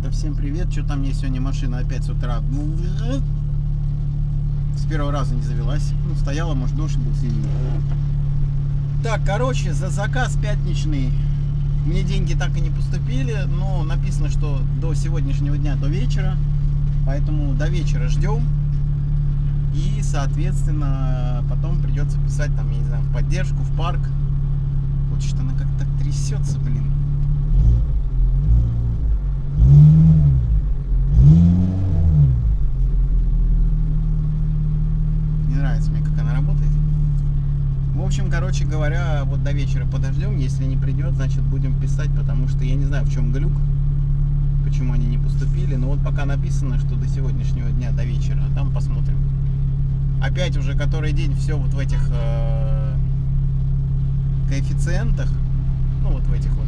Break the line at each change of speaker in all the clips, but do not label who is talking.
Ну ребята, всем привет. Что там мне сегодня машина опять с утра с первого раза не завелась. Ну, стояла, может, дождь был сильный. Так, короче, за заказ пятничный мне деньги так и не поступили, но написано, что до сегодняшнего дня, до вечера. Поэтому до вечера ждем. И, соответственно, потом придется писать, там, я не знаю, в поддержку, в парк. Вот что она как-то так трясется, блин. Не нравится мне, как она работает. В общем, короче говоря, вот до вечера подождем. Если не придет, значит будем писать, потому что я не знаю, в чем глюк, почему они не поступили. Но вот пока написано, что до сегодняшнего дня, до вечера, там посмотрим. Опять уже который день все вот в этих э, коэффициентах, ну вот в этих вот,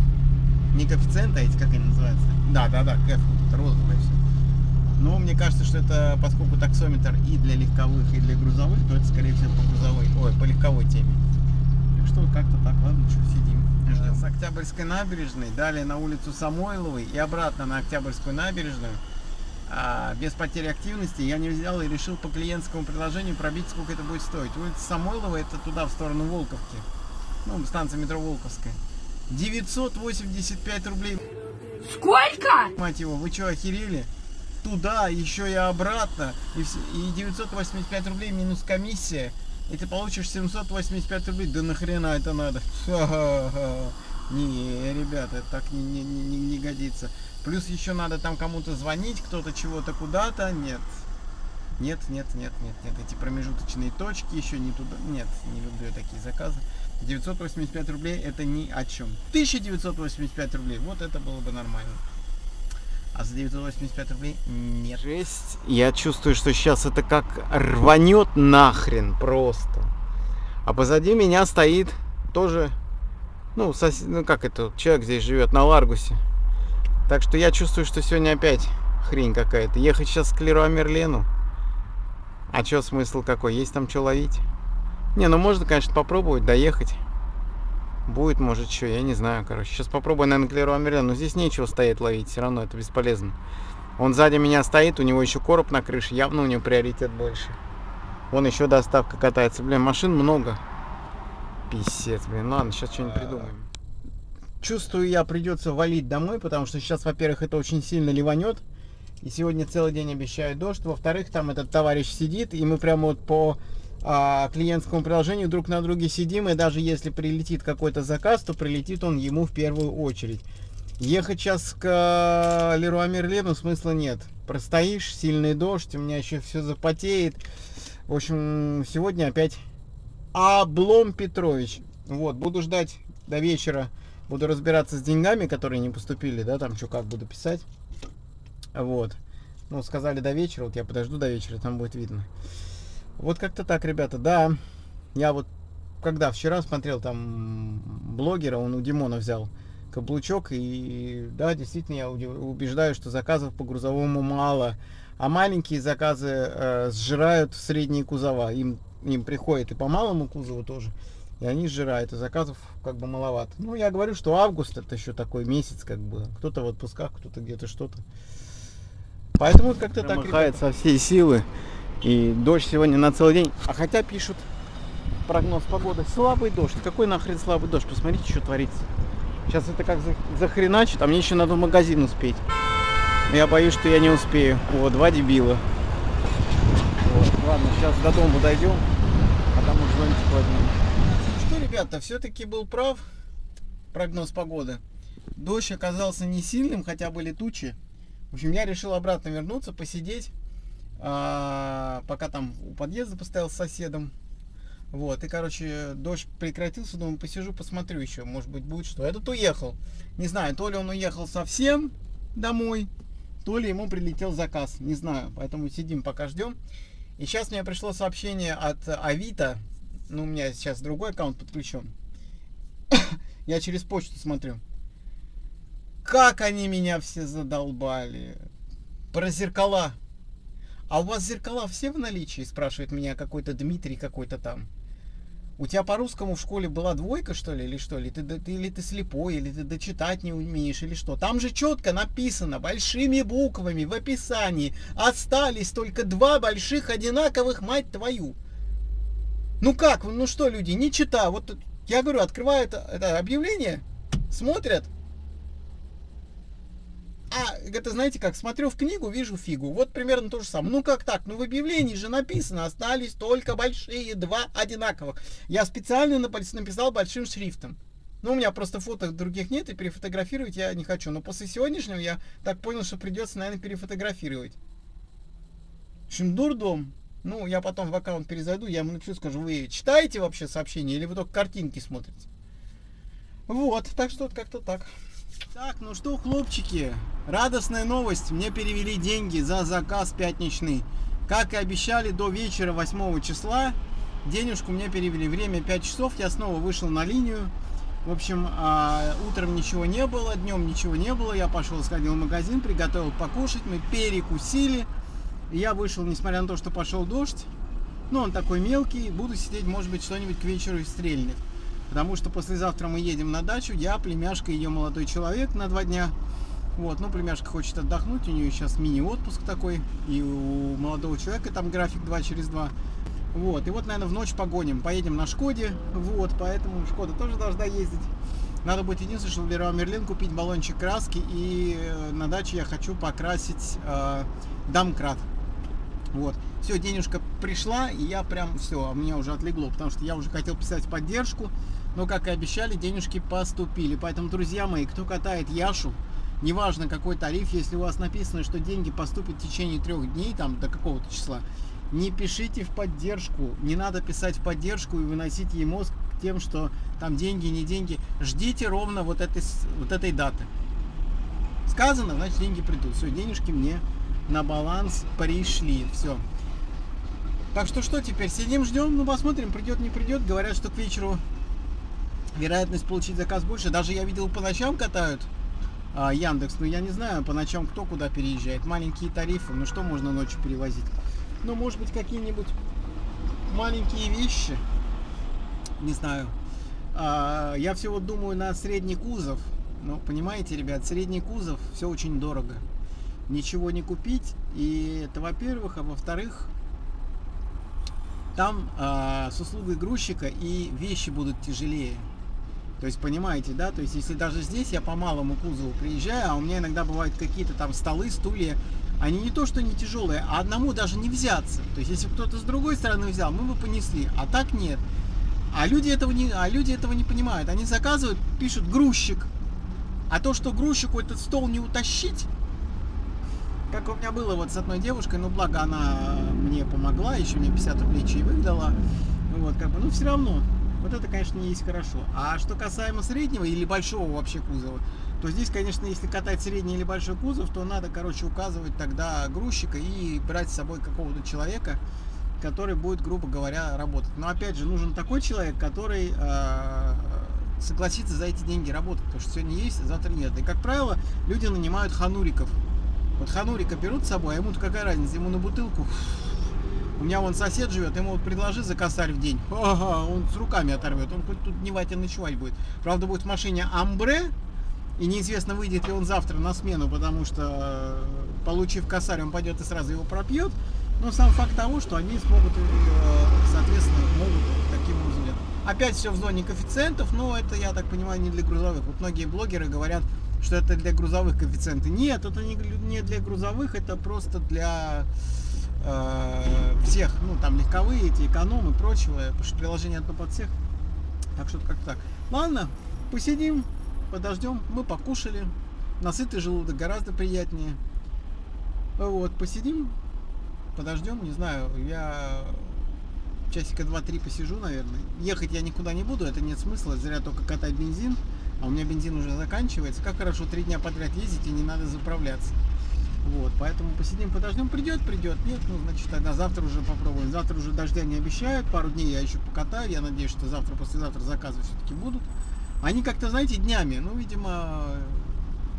не коэффициенты, а эти, как они называются? Да, да, да, кэф, вот, все. Но мне кажется, что это, поскольку таксометр и для легковых, и для грузовых, то это, скорее всего, по грузовой, ой, по легковой теме. Так что как-то так, ладно, что сидим. Ждем. С Октябрьской набережной, далее на улицу Самойловой и обратно на Октябрьскую набережную. А, без потери активности я не взял и решил по клиентскому предложению пробить, сколько это будет стоить. Улица Самойлова, это туда, в сторону Волковки. Ну, станция метро Волковская. 985 рублей.
Сколько?
Мать его, вы что, охерели? Туда, еще и обратно. И 985 рублей минус комиссия. И ты получишь 785 рублей. Да нахрена это надо? Не, ребята, это так не, не, не, не годится. Плюс еще надо там кому-то звонить, кто-то чего-то куда-то. Нет. Нет, нет, нет, нет, нет. Эти промежуточные точки еще не туда. Нет, не люблю я такие заказы. 985 рублей это ни о чем. 1985 рублей, вот это было бы нормально. А за 985 рублей нет. Жесть. Я чувствую, что сейчас это как рванет нахрен просто. А позади меня стоит тоже, ну, сос... ну как это, человек здесь живет на Ларгусе. Так что я чувствую, что сегодня опять хрень какая-то. Ехать сейчас к Леруа Мерлену. А чё смысл какой? Есть там что ловить? Не, ну можно, конечно, попробовать доехать. Будет, может, что, я не знаю, короче. Сейчас попробую, наверное, к Леруа Мерлен. Но здесь нечего стоять ловить, все равно это бесполезно. Он сзади меня стоит, у него еще короб на крыше, явно у него приоритет больше. Вон еще доставка катается. Блин, машин много. Писец, блин. Ну ладно, сейчас что-нибудь придумаем. Чувствую, я придется валить домой, потому что сейчас, во-первых, это очень сильно ливанет. И сегодня целый день обещают дождь. Во-вторых, там этот товарищ сидит, и мы прямо вот по а, клиентскому приложению друг на друге сидим, и даже если прилетит какой-то заказ, то прилетит он ему в первую очередь. Ехать сейчас к а, Леруа Мерлену смысла нет. Простоишь, сильный дождь, у меня еще все запотеет. В общем, сегодня опять облом Петрович. Вот, буду ждать до вечера. Буду разбираться с деньгами, которые не поступили, да, там что как буду писать. Вот. Ну, сказали до вечера, вот я подожду до вечера, там будет видно. Вот как-то так, ребята, да. Я вот, когда вчера смотрел там блогера, он у Димона взял каблучок, и да, действительно, я убеждаю, что заказов по грузовому мало. А маленькие заказы э, сжирают средние кузова. Им, им приходит и по малому кузову тоже. И они сжирают, и заказов как бы маловато. Ну, я говорю, что август это еще такой месяц, как бы. Кто-то в отпусках, кто-то где-то что-то. Поэтому как-то так. Махает со всей силы. И дождь сегодня на целый день. А хотя пишут прогноз погоды. Слабый дождь. Какой нахрен слабый дождь? Посмотрите, что творится. Сейчас это как захреначит, а мне еще надо в магазин успеть. Я боюсь, что я не успею. О, два дебила. Вот. Ладно, сейчас до дома дойдем, а там уже зонтик возьмем. Что, ребята, все-таки был прав прогноз погоды. Дождь оказался не сильным, хотя были тучи. В общем, я решил обратно вернуться, посидеть, а, пока там у подъезда поставил с соседом. Вот, и, короче, дождь прекратился, думаю, посижу, посмотрю еще, может быть, будет что. Этот уехал. Не знаю, то ли он уехал совсем домой, то ли ему прилетел заказ, не знаю. Поэтому сидим, пока ждем. И сейчас мне пришло сообщение от Авито. Ну, у меня сейчас другой аккаунт подключен. Я через почту смотрю. Как они меня все задолбали. Про зеркала. А у вас зеркала все в наличии? Спрашивает меня какой-то Дмитрий какой-то там. У тебя по русскому в школе была двойка, что ли, или что? Или ты, ты, или ты слепой, или ты дочитать не умеешь, или что? Там же четко написано большими буквами в описании. Остались только два больших одинаковых, мать твою. Ну как, ну что, люди, не читаю. Вот я говорю, открывают это объявление, смотрят, а, это знаете как, смотрю в книгу, вижу фигу. Вот примерно то же самое. Ну как так? Ну в объявлении же написано, остались только большие два одинаковых. Я специально написал большим шрифтом. Ну, у меня просто фоток других нет, и перефотографировать я не хочу. Но после сегодняшнего я так понял, что придется, наверное, перефотографировать. В общем, дурдом. Ну, я потом в аккаунт перезайду, я ему напишу, скажу, вы читаете вообще сообщения или вы только картинки смотрите? Вот, так что вот как-то так. Так, ну что, хлопчики, радостная новость. Мне перевели деньги за заказ пятничный. Как и обещали, до вечера 8 числа денежку мне перевели. Время 5 часов, я снова вышел на линию. В общем, а, утром ничего не было, днем ничего не было. Я пошел, сходил в магазин, приготовил покушать, мы перекусили. Я вышел, несмотря на то, что пошел дождь. Ну, он такой мелкий, буду сидеть, может быть, что-нибудь к вечеру и стрельнет. Потому что послезавтра мы едем на дачу, я, племяшка, ее молодой человек на два дня. Вот, ну, племяшка хочет отдохнуть, у нее сейчас мини-отпуск такой, и у молодого человека там график 2 через 2. Вот, и вот, наверное, в ночь погоним, поедем на Шкоде, вот, поэтому Шкода тоже должна ездить. Надо будет единственное, что в Леруа Мерлин купить баллончик краски, и э, на даче я хочу покрасить э, домкрат. Вот. Все, денежка пришла, и я прям все, а меня уже отлегло, потому что я уже хотел писать поддержку, но, как и обещали, денежки поступили. Поэтому, друзья мои, кто катает Яшу, неважно какой тариф, если у вас написано, что деньги поступят в течение трех дней, там, до какого-то числа, не пишите в поддержку, не надо писать в поддержку и выносить ей мозг тем, что там деньги, не деньги. Ждите ровно вот этой, вот этой даты. Сказано, значит деньги придут. Все, денежки мне на баланс пришли. Все. Так что что теперь? Сидим, ждем, ну посмотрим, придет, не придет. Говорят, что к вечеру вероятность получить заказ больше. Даже я видел по ночам катают а, Яндекс, но я не знаю по ночам кто куда переезжает. Маленькие тарифы, ну что можно ночью перевозить? Ну, может быть, какие-нибудь маленькие вещи. Не знаю. А, я все вот думаю на средний кузов. Ну, понимаете, ребят, средний кузов все очень дорого. Ничего не купить. И это во-первых, а во-вторых, там а, с услугой грузчика и вещи будут тяжелее. То есть, понимаете, да? То есть, если даже здесь я по малому кузову приезжаю, а у меня иногда бывают какие-то там столы, стулья, они не то, что не тяжелые, а одному даже не взяться. То есть, если кто-то с другой стороны взял, мы бы понесли, а так нет. А люди этого не, а люди этого не понимают. Они заказывают, пишут грузчик. А то, что грузчику этот стол не утащить, как у меня было вот с одной девушкой, ну благо она мне помогла, еще мне 50 рублей чаевых дала. Вот, как бы, ну все равно, вот это, конечно, не есть хорошо. А что касаемо среднего или большого вообще кузова, то здесь, конечно, если катать средний или большой кузов, то надо, короче, указывать тогда грузчика и брать с собой какого-то человека, который будет, грубо говоря, работать. Но опять же, нужен такой человек, который э, согласится за эти деньги работать, потому что сегодня есть, а завтра нет. И, как правило, люди нанимают хануриков. Вот ханурика берут с собой, а ему-то какая разница, ему на бутылку у меня вон сосед живет, ему вот предложи за косарь в день. Ага, он с руками оторвет. Он хоть тут не дневать и ночевать будет. Правда, будет в машине Амбре. И неизвестно, выйдет ли он завтра на смену, потому что, э, получив косарь, он пойдет и сразу его пропьет. Но сам факт того, что они смогут, э, соответственно, могут таким образом. Опять все в зоне коэффициентов, но это, я так понимаю, не для грузовых. Вот многие блогеры говорят, что это для грузовых коэффициенты. Нет, это не для грузовых, это просто для э, всех, ну там легковые, эти экономы и прочего, потому что приложение одно под всех. Так что как так. Ладно, посидим, подождем, мы покушали. Насытый желудок гораздо приятнее. Вот, посидим, подождем, не знаю, я часика два-три посижу, наверное. Ехать я никуда не буду, это нет смысла, зря только катать бензин, а у меня бензин уже заканчивается. Как хорошо три дня подряд ездить и не надо заправляться. Вот, поэтому посидим, подождем, придет, придет, нет, ну, значит, тогда завтра уже попробуем. Завтра уже дождя не обещают, пару дней я еще покатаю, я надеюсь, что завтра, послезавтра заказы все-таки будут. Они как-то, знаете, днями, ну, видимо,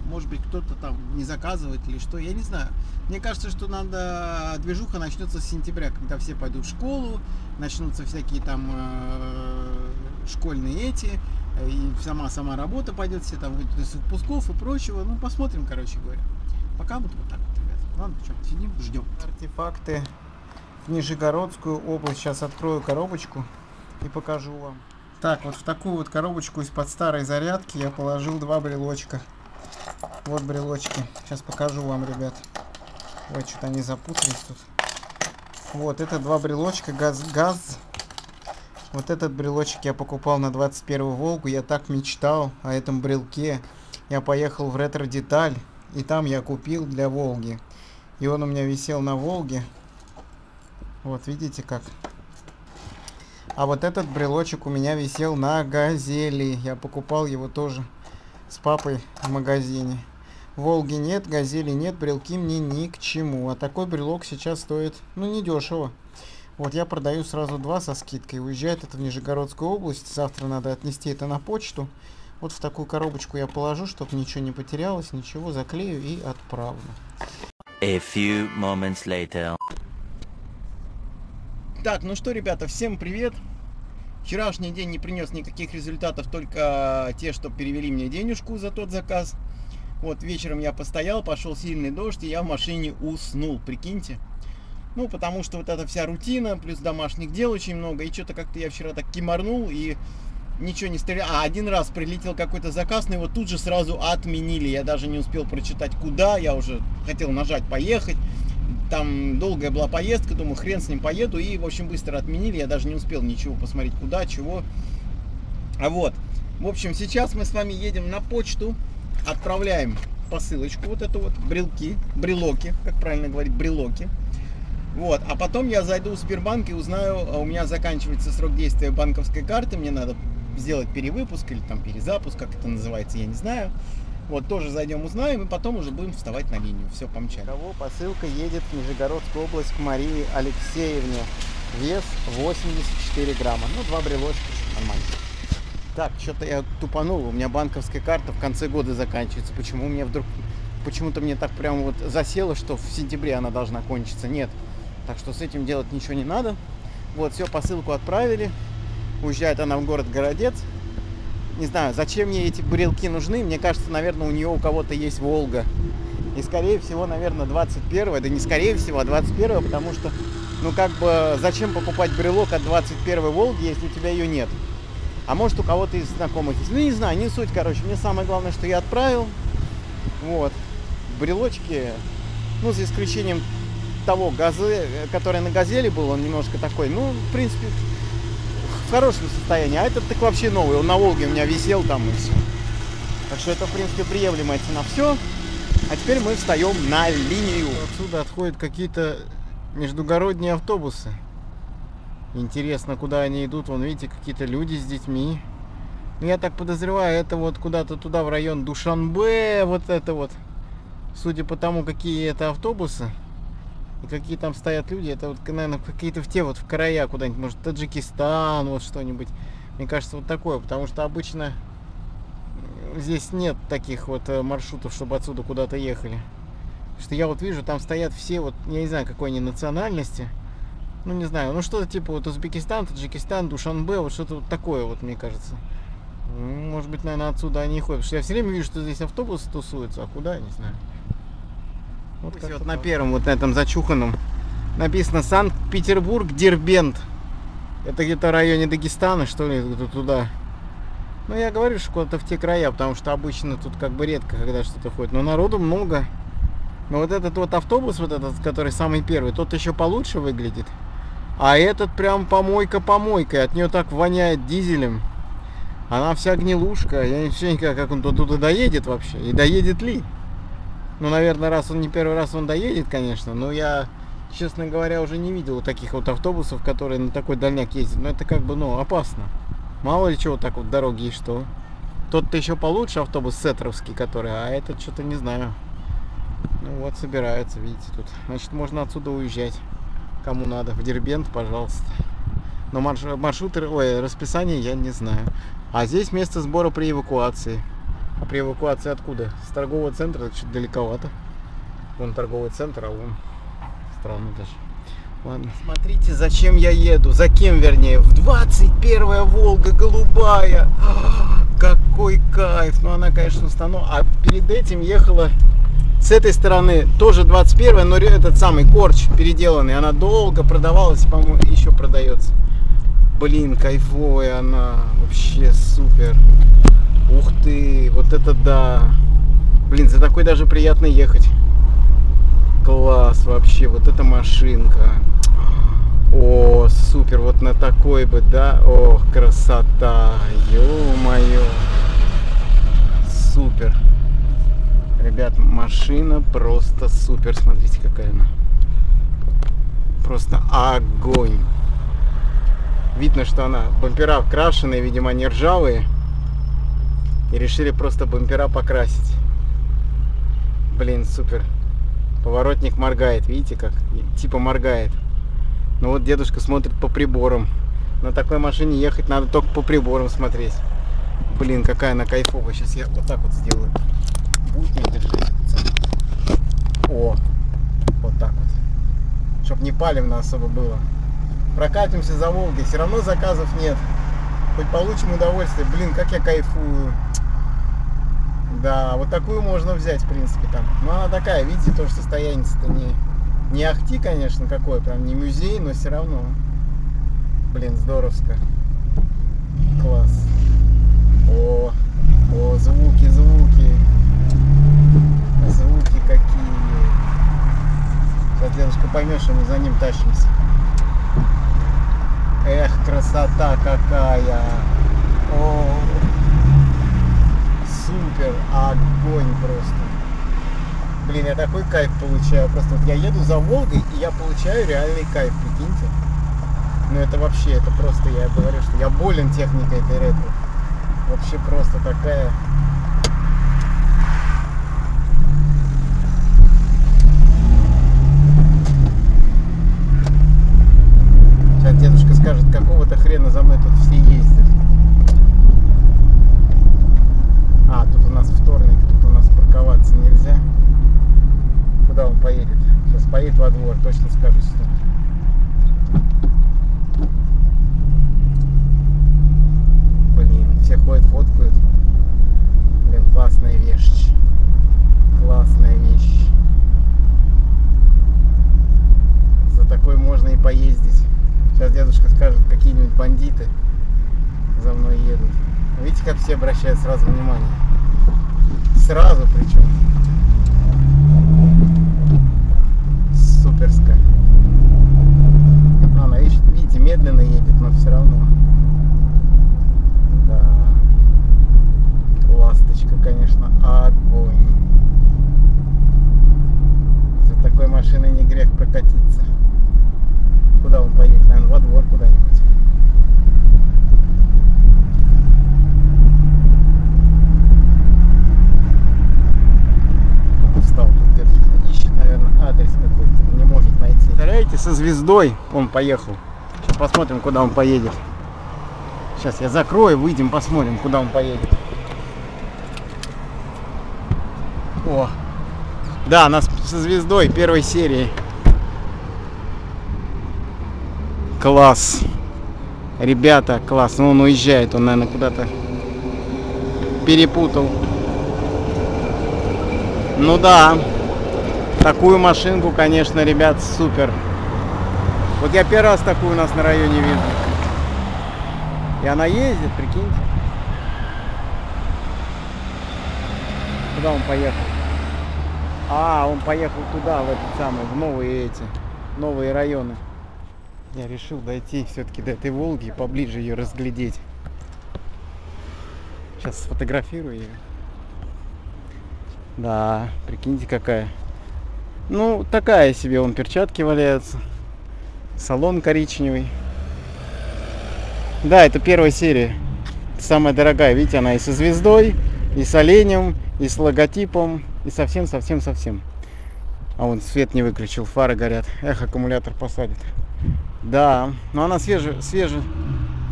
может быть, кто-то там не заказывает или что, я не знаю. Мне кажется, что надо движуха начнется с сентября, когда все пойдут в школу, начнутся всякие там э, школьные эти, и сама сама работа пойдет, все там выйдут из отпусков и прочего. Ну, посмотрим, короче говоря. Пока вот, так вот, ребят. Ладно, что, сидим, ждем. Артефакты в Нижегородскую область. Сейчас открою коробочку и покажу вам. Так, вот в такую вот коробочку из-под старой зарядки я положил два брелочка. Вот брелочки. Сейчас покажу вам, ребят. Ой, что-то они запутались тут. Вот, это два брелочка газ, газ. Вот этот брелочек я покупал на 21 Волгу. Я так мечтал о этом брелке. Я поехал в ретро-деталь. И там я купил для Волги. И он у меня висел на Волге. Вот, видите как? А вот этот брелочек у меня висел на Газели. Я покупал его тоже с папой в магазине. Волги нет, Газели нет, брелки мне ни к чему. А такой брелок сейчас стоит, ну, недешево. Вот я продаю сразу два со скидкой. Уезжает это в Нижегородскую область. Завтра надо отнести это на почту. Вот в такую коробочку я положу, чтобы ничего не потерялось, ничего, заклею и отправлю.
A few moments later.
Так, ну что, ребята, всем привет. Вчерашний день не принес никаких результатов, только те, что перевели мне денежку за тот заказ. Вот вечером я постоял, пошел сильный дождь, и я в машине уснул, прикиньте. Ну, потому что вот эта вся рутина, плюс домашних дел очень много, и что-то как-то я вчера так киморнул, и ничего не стрелял. А один раз прилетел какой-то заказ, но его тут же сразу отменили. Я даже не успел прочитать куда, я уже хотел нажать поехать. Там долгая была поездка, думаю, хрен с ним поеду. И, в общем, быстро отменили. Я даже не успел ничего посмотреть, куда, чего. А вот. В общем, сейчас мы с вами едем на почту. Отправляем посылочку, вот эту вот, брелки, брелоки, как правильно говорить, брелоки. Вот, а потом я зайду в Сбербанк и узнаю, а у меня заканчивается срок действия банковской карты, мне надо сделать перевыпуск или там перезапуск, как это называется, я не знаю. Вот, тоже зайдем, узнаем, и потом уже будем вставать на линию. Все, помчали. Кого посылка едет в Нижегородскую область к Марии Алексеевне. Вес 84 грамма. Ну, два брелочка, нормально. Так, что-то я тупанул. У меня банковская карта в конце года заканчивается. Почему мне вдруг... Почему-то мне так прям вот засело, что в сентябре она должна кончиться. Нет. Так что с этим делать ничего не надо. Вот, все, посылку отправили. Уезжает она в город Городец. Не знаю, зачем мне эти брелки нужны. Мне кажется, наверное, у нее у кого-то есть Волга. И скорее всего, наверное, 21 да не скорее всего, а 21 потому что, ну как бы, зачем покупать брелок от 21 Волги, если у тебя ее нет? А может у кого-то из знакомых есть. Ну не знаю, не суть, короче. Мне самое главное, что я отправил. Вот. Брелочки, ну за исключением того газы, который на газели был, он немножко такой, ну, в принципе, хорошем состоянии. А этот так вообще новый. Он на Волге у меня висел там и все. Так что это, в принципе, приемлемая цена. Все. А теперь мы встаем на линию. Отсюда отходят какие-то междугородние автобусы. Интересно, куда они идут. Вон, видите, какие-то люди с детьми. Ну, я так подозреваю, это вот куда-то туда, в район Душанбе, вот это вот. Судя по тому, какие это автобусы, и какие там стоят люди, это вот, наверное, какие-то в те вот в края куда-нибудь, может, Таджикистан, вот что-нибудь. Мне кажется, вот такое, потому что обычно здесь нет таких вот э, маршрутов, чтобы отсюда куда-то ехали. Что я вот вижу, там стоят все вот, я не знаю, какой они национальности. Ну, не знаю, ну что-то типа вот Узбекистан, Таджикистан, Душанбе, вот что-то вот такое вот, мне кажется. Может быть, наверное, отсюда они ходят. Потому что я все время вижу, что здесь автобусы тусуются, а куда, я не знаю. Вот, вот на первом, вот на этом зачуханном, написано Санкт-Петербург, Дербент. Это где-то в районе Дагестана, что ли, туда. Ну, я говорю, что куда-то в те края, потому что обычно тут как бы редко, когда что-то ходит. Но народу много. Но вот этот вот автобус, вот этот, который самый первый, тот еще получше выглядит. А этот прям помойка-помойкой. От нее так воняет дизелем. Она вся гнилушка. Я не все никак, как он туда доедет вообще. И доедет ли. Ну, наверное, раз он не первый раз он доедет, конечно, но я, честно говоря, уже не видел таких вот автобусов, которые на такой дальняк ездят. Но это как бы, ну, опасно. Мало ли чего так вот дороги и что. Тот-то еще получше автобус сетровский, который, а этот что-то не знаю. Ну вот, собираются, видите, тут. Значит, можно отсюда уезжать. Кому надо. В Дербент, пожалуйста. Но марш... маршруты, ой, расписание я не знаю. А здесь место сбора при эвакуации. А при эвакуации откуда? С торгового центра, чуть далековато. Вон торговый центр, а вон странно даже. Ладно. Смотрите, зачем я еду. За кем, вернее. В 21 Волга голубая. Какой кайф. Ну, она, конечно, станок. А перед этим ехала с этой стороны тоже 21 но этот самый корч переделанный. Она долго продавалась, по-моему, еще продается. Блин, кайфовая она. Вообще супер. Ух ты, вот это да. Блин, за такой даже приятно ехать. Класс вообще, вот эта машинка. О, супер, вот на такой бы, да? Ох, красота, ё-моё. Супер. Ребят, машина просто супер. Смотрите, какая она. Просто огонь. Видно, что она бампера крашеные, видимо, не ржавые. И решили просто бампера покрасить. Блин, супер. Поворотник моргает, видите как? Типа моргает. Ну вот дедушка смотрит по приборам. На такой машине ехать надо только по приборам смотреть. Блин, какая она кайфовая. Сейчас я вот так вот сделаю. Будет держись, пацан. О, вот так вот. Чтоб не палевно особо было. Прокатимся за Волгой. Все равно заказов нет. Хоть получим удовольствие. Блин, как я кайфую. Да, вот такую можно взять, в принципе, там. Но она такая, видите, тоже состояние-то не, не ахти, конечно, какое, прям не музей, но все равно. Блин, здоровско. Класс. О, о, звуки, звуки. Звуки какие. Сейчас дедушка поймет, что мы за ним тащимся. Эх, красота какая. О, супер, огонь просто. Блин, я такой кайф получаю. Просто вот я еду за Волгой, и я получаю реальный кайф, прикиньте. Ну это вообще, это просто, я говорю, что я болен техникой этой ретро. Вообще просто такая... Сейчас дедушка скажет, какого-то хрена за мной тут все ездят. А, тут у нас вторник, тут у нас парковаться нельзя. Куда он поедет? Сейчас поедет во двор, точно скажу, что. Блин, все ходят, фоткают. Блин, классная вещь. Классная вещь. За такой можно и поездить. Сейчас дедушка скажет, какие-нибудь бандиты за мной едут. Видите, как все обращают сразу внимание? Сразу причем. Суперска. Она, видите, медленно едет, но все равно. Да. Ласточка, конечно, огонь. За такой машиной не грех прокатиться. Куда он поедет? Наверное, во двор куда-нибудь. Ищет, наверное, адрес какой-то. Не может найти. Представляете, со звездой он поехал. Сейчас посмотрим, куда он поедет. Сейчас я закрою, выйдем, посмотрим, куда он поедет. О, да, нас со звездой первой серии. Класс. Ребята, класс. Ну, он уезжает, он, наверное, куда-то перепутал. Ну да, такую машинку, конечно, ребят, супер. Вот я первый раз такую у нас на районе вижу. И она ездит, прикиньте. Куда он поехал? А, он поехал туда, в этот самый, в новые эти, новые районы. Я решил дойти все-таки до этой Волги и поближе ее разглядеть. Сейчас сфотографирую ее. Да, прикиньте какая. Ну, такая себе, он перчатки валяются. Салон коричневый. Да, это первая серия. Самая дорогая, видите, она и со звездой, и с оленем, и с логотипом, и совсем-совсем-совсем. А вон свет не выключил, фары горят. Эх, аккумулятор посадит. Да, но она свеже, свеже,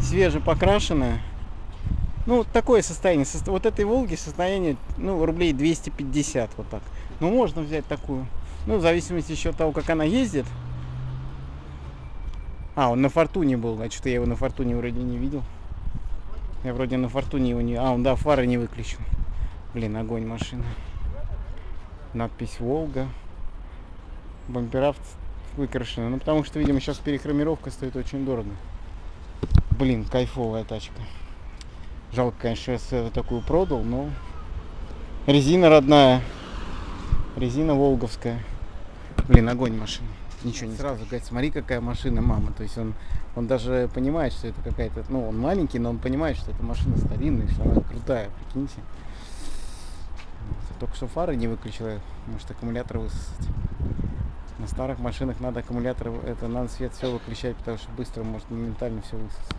свеже покрашенная. Ну, такое состояние. Состо- Вот этой Волги состояние, ну, рублей 250, вот так. Ну, можно взять такую. Ну, в зависимости еще от того, как она ездит. А, он на Фортуне был, значит, я его на Фортуне вроде не видел. Я вроде на Фортуне его не... А, он, да, фары не выключен. Блин, огонь машина. Надпись Волга. Бампера в- выкрашены. Ну, потому что, видимо, сейчас перехромировка стоит очень дорого. Блин, кайфовая тачка. Жалко, конечно, что я такую продал, но резина родная. Резина волговская. Блин, огонь машина. Ничего не сразу говорит, смотри, какая машина, мама. То есть он, он даже понимает, что это какая-то, ну, он маленький, но он понимает, что это машина старинная, что она крутая, прикиньте. Только что фары не выключила, может аккумулятор высосать. На старых машинах надо аккумулятор, это надо свет все выключать, потому что быстро может моментально все высосать.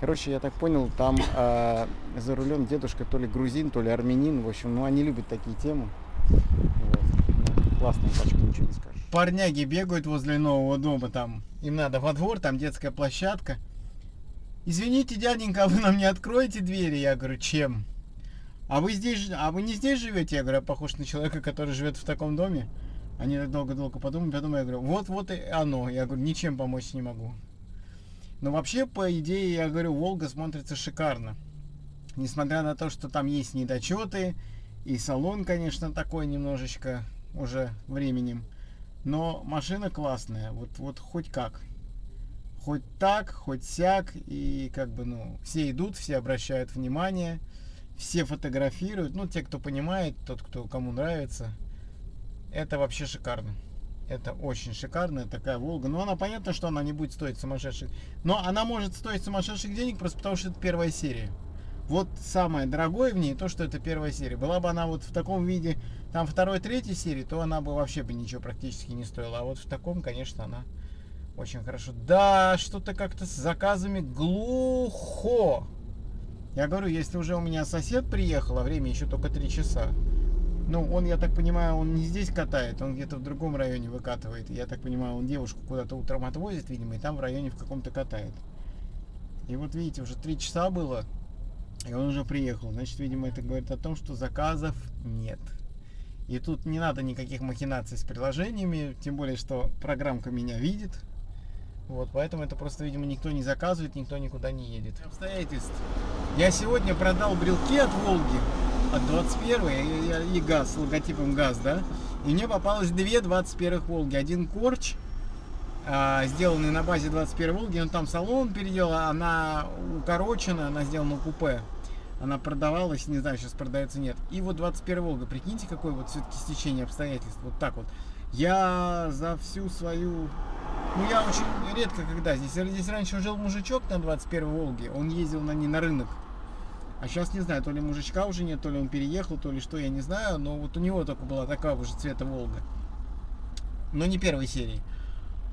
Короче, я так понял, там а, за рулем дедушка то ли грузин, то ли армянин. В общем, ну они любят такие темы. Классная тачка, ничего не скажешь. Парняги бегают возле нового дома там. Им надо во двор, там детская площадка. Извините, дяденька, а вы нам не откроете двери? Я говорю, чем? А вы здесь, а вы не здесь живете? Я говорю, я похож на человека, который живет в таком доме. Они долго-долго подумали, потом я говорю, вот-вот и оно. Я говорю, ничем помочь не могу. Но вообще, по идее, я говорю, Волга смотрится шикарно. Несмотря на то, что там есть недочеты, и салон, конечно, такой немножечко уже временем. Но машина классная, вот, вот хоть как. Хоть так, хоть сяк, и как бы, ну, все идут, все обращают внимание, все фотографируют, ну, те, кто понимает, тот, кто, кому нравится. Это вообще шикарно. Это очень шикарная такая Волга. Но она понятно, что она не будет стоить сумасшедших. Но она может стоить сумасшедших денег просто потому, что это первая серия. Вот самое дорогое в ней то, что это первая серия. Была бы она вот в таком виде, там второй, третьей серии, то она бы вообще бы ничего практически не стоила. А вот в таком, конечно, она очень хорошо. Да, что-то как-то с заказами глухо. Я говорю, если уже у меня сосед приехал, а время еще только три часа, ну, он, я так понимаю, он не здесь катает, он где-то в другом районе выкатывает. Я так понимаю, он девушку куда-то утром отвозит, видимо, и там в районе в каком-то катает. И вот видите, уже три часа было, и он уже приехал. Значит, видимо, это говорит о том, что заказов нет. И тут не надо никаких махинаций с приложениями, тем более, что программка меня видит. Вот, поэтому это просто, видимо, никто не заказывает, никто никуда не едет. Обстоятельств. Я сегодня продал брелки от Волги, от 21 и, и ГАЗ, с логотипом ГАЗ, да. И мне попалось две 21-х Волги. Один Корч, сделанный на базе 21 Волги, он там салон переделал, она укорочена, она сделана купе. Она продавалась, не знаю, сейчас продается нет. И вот 21 Волга, прикиньте, какое вот все-таки стечение обстоятельств. Вот так вот. Я за всю свою... Ну, я очень редко когда здесь. Здесь раньше жил мужичок на 21 Волге, он ездил на ней на рынок. А сейчас не знаю, то ли мужичка уже нет, то ли он переехал, то ли что, я не знаю. Но вот у него только была такая уже цвета Волга. Но не первой серии.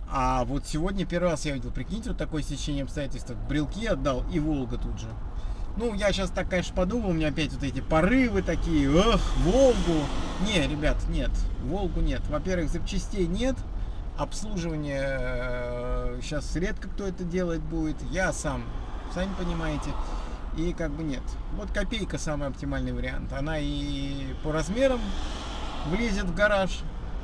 А вот сегодня первый раз я видел, прикиньте, вот такое стечение обстоятельств. Брелки отдал и Волга тут же. Ну, я сейчас так, конечно, подумал, у меня опять вот эти порывы такие, эх, Волгу. Не, ребят, нет, Волгу нет. Во-первых, запчастей нет, обслуживание сейчас редко кто это делать будет. Я сам, сами понимаете. И как бы нет. Вот копейка самый оптимальный вариант. Она и по размерам влезет в гараж.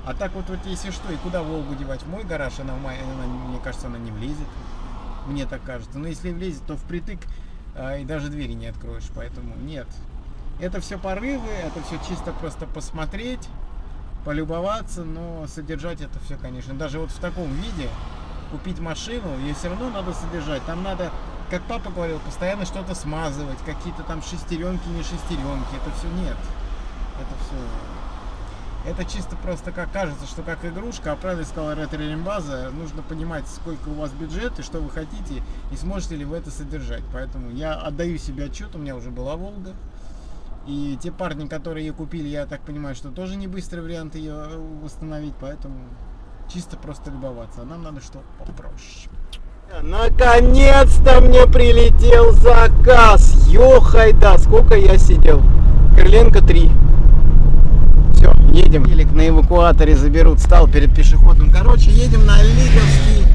А так вот, вот если что, и куда Волгу девать? В мой гараж, она, в мой- она, мне кажется, она не влезет. Мне так кажется. Но если влезет, то впритык а, и даже двери не откроешь. Поэтому нет. Это все порывы, это все чисто просто посмотреть, полюбоваться, но содержать это все, конечно. Даже вот в таком виде купить машину, ее все равно надо содержать. Там надо, как папа говорил, постоянно что-то смазывать, какие-то там шестеренки, не шестеренки. Это все нет. Это все это чисто просто как кажется, что как игрушка, а правильно сказал Ретро Рембаза, нужно понимать, сколько у вас бюджет и что вы хотите, и сможете ли вы это содержать. Поэтому я отдаю себе отчет, у меня уже была Волга. И те парни, которые ее купили, я так понимаю, что тоже не быстрый вариант ее восстановить, поэтому чисто просто любоваться. А нам надо что попроще. Наконец-то мне прилетел заказ. Ёхай, да, сколько я сидел. Крыленко 3. Едем. Елик на эвакуаторе заберут. Стал перед пешеходным. Короче, едем на Лиговский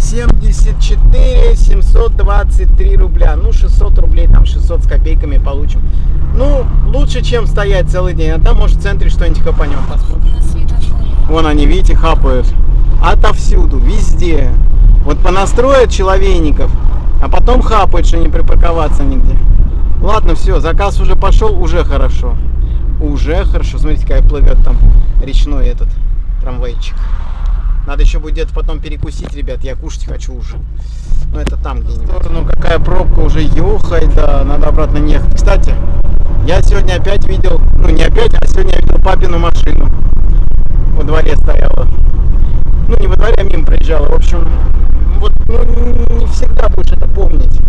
74 723 рубля. Ну, 600 рублей, там 600 с копейками получим. Ну, лучше, чем стоять целый день. А там, может, в центре что-нибудь хапанем посмотрим. Вон они, видите, хапают. Отовсюду, везде. Вот понастроят человейников, а потом хапают, что не припарковаться нигде. Ладно, все, заказ уже пошел, уже хорошо. Уже хорошо. Смотрите, как плывет там речной этот трамвайчик. Надо еще будет где-то потом перекусить, ребят. Я кушать хочу уже. Ну, это там где-нибудь. Ну, какая пробка уже ехать, да. Надо обратно ехать. Кстати, я сегодня опять видел, ну, не опять, а сегодня я видел папину машину. Во дворе стояла. Ну, не во дворе, а мимо проезжала. В общем, вот, ну, не всегда будешь это помнить.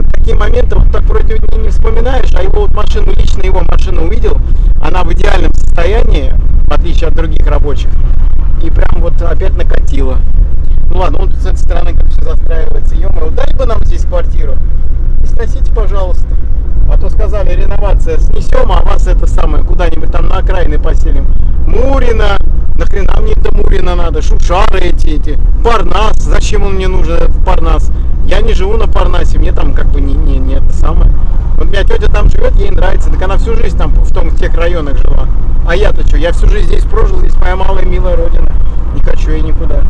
Вот такие моменты, вот так вроде не, не вспоминаешь, а его вот машину, лично его машину увидел, она в идеальном состоянии, в отличие от других рабочих и прям вот опять накатило. Ну ладно, он с этой стороны как все застраивается. ё дай бы нам здесь квартиру. Сносите, пожалуйста. А то сказали, реновация снесем, а вас это самое, куда-нибудь там на окраины поселим. Мурина, нахрена мне это Мурина надо, шушары эти, эти, Парнас, зачем он мне нужен, этот Парнас? Я не живу на Парнасе, мне там как бы не, не, не это самое. Вот у меня тетя там живет, ей нравится, так она всю жизнь там в том, в тех районах жила. А я-то что? Я всю жизнь здесь прожил, здесь моя малая милая родина. Не хочу я никуда.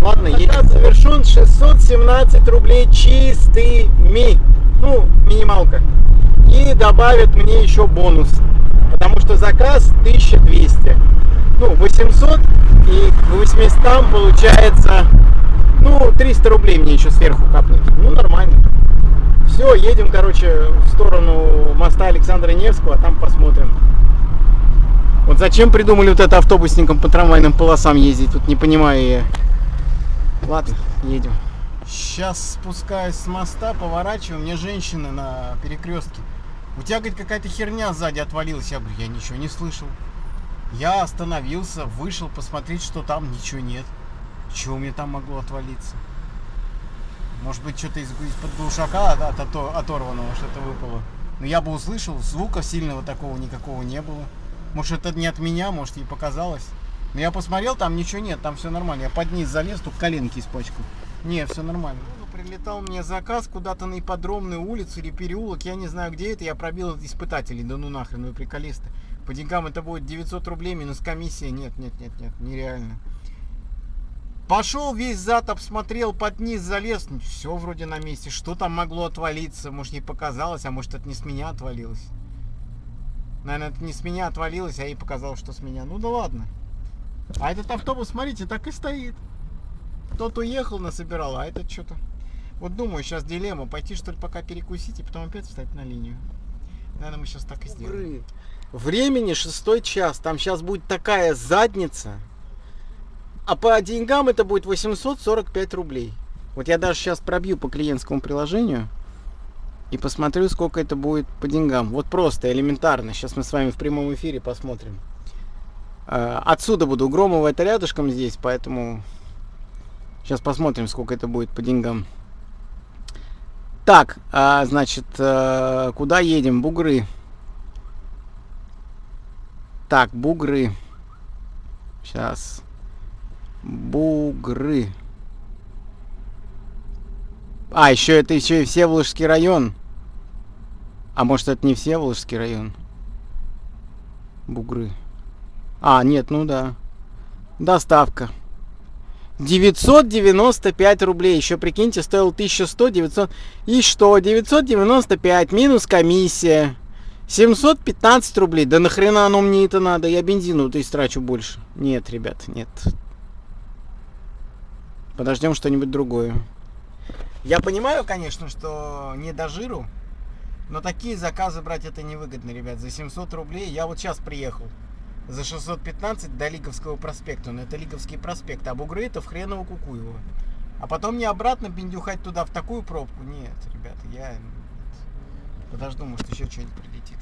Ладно, Заказ завершен 617 рублей чистыми. Ну, минималка. И добавят мне еще бонус. Потому что заказ 1200. Ну, 800 и к 800 получается, ну, 300 рублей мне еще сверху капнуть. Ну, нормально. Все, едем, короче, в сторону моста Александра Невского, а там посмотрим. Вот зачем придумали вот это автобусникам по трамвайным полосам ездить? Тут не понимаю я. Ладно, едем. Сейчас спускаюсь с моста, поворачиваю, мне женщина на перекрестке. У тебя, говорит, какая-то херня сзади отвалилась. Я говорю, я ничего не слышал. Я остановился, вышел посмотреть, что там, ничего нет. Чего мне там могло отвалиться? Может быть, что-то из- из-под глушака от, от- от- оторванного что-то выпало. Но я бы услышал, звука сильного такого никакого не было. Может, это не от меня, может, ей показалось. Но я посмотрел, там ничего нет, там все нормально. Я под низ залез, тут коленки испачкал. Не, все нормально. Ну, Прилетал мне заказ куда-то на ипподромную улицу или переулок, я не знаю где это, я пробил испытателей, да ну нахрен, вы приколисты. По деньгам это будет 900 рублей минус комиссия, нет, нет, нет, нет, нереально. Пошел весь зад, обсмотрел, под низ залез, все вроде на месте. Что там могло отвалиться? Может, ей показалось, а может, это не с меня отвалилось. Наверное, это не с меня отвалилось, а ей показалось, что с меня. Ну да ладно. А этот автобус, смотрите, так и стоит. Тот уехал, насобирал, а этот что-то... Вот думаю, сейчас дилемма, пойти что ли пока перекусить и потом опять встать на линию. Наверное, мы сейчас так и сделаем. Времени шестой час, там сейчас будет такая задница. А по деньгам это будет 845 рублей. Вот я даже сейчас пробью по клиентскому приложению и посмотрю, сколько это будет по деньгам. Вот просто, элементарно. Сейчас мы с вами в прямом эфире посмотрим. Э, Отсюда буду. Громово это рядышком здесь, поэтому сейчас посмотрим, сколько это будет по деньгам. Так, а, значит, э, куда едем? Бугры. Так, бугры. Сейчас. Бугры. А, еще это еще и Всеволожский район. А может это не Всеволожский район? Бугры. А, нет, ну да. Доставка. 995 рублей. Еще прикиньте, стоил 1100, 900. И что? 995 минус комиссия. 715 рублей. Да нахрена оно мне это надо? Я бензину то истрачу больше. Нет, ребят, нет. Подождем что-нибудь другое. Я понимаю, конечно, что не до жиру, но такие заказы брать это невыгодно, ребят. За 700 рублей я вот сейчас приехал. За 615 до Лиговского проспекта. Но это Лиговский проспект. А бугры это в хреново Кукуево. А потом мне обратно бендюхать туда в такую пробку. Нет, ребята, я подожду, может еще что-нибудь прилетит.